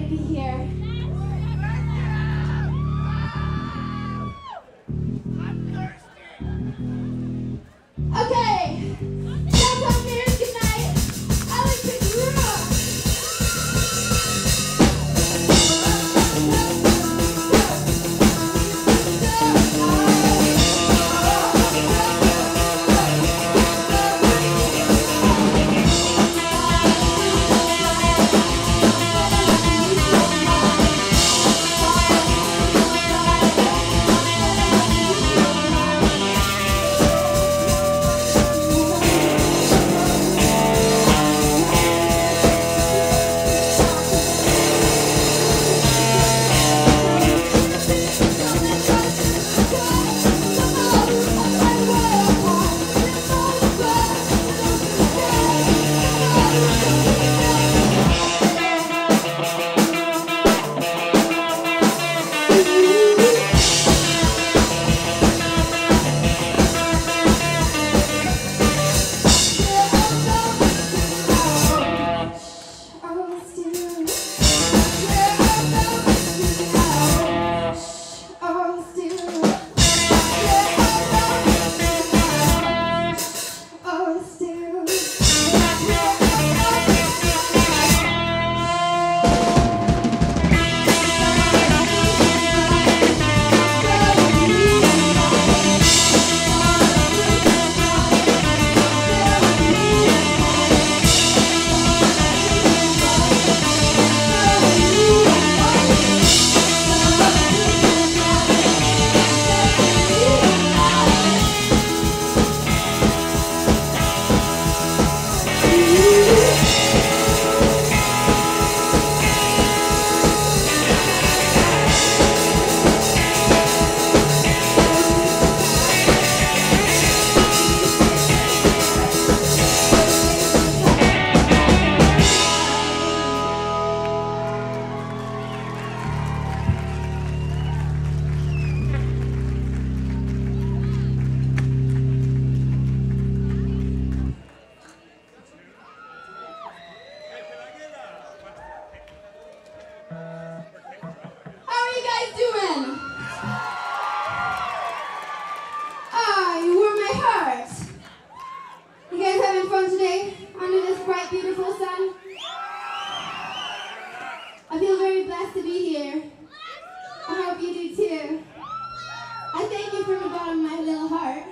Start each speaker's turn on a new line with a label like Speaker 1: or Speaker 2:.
Speaker 1: excited to be here. Okay. beautiful son? I feel very blessed to be here. I hope you do too. I thank you from the bottom of my little heart.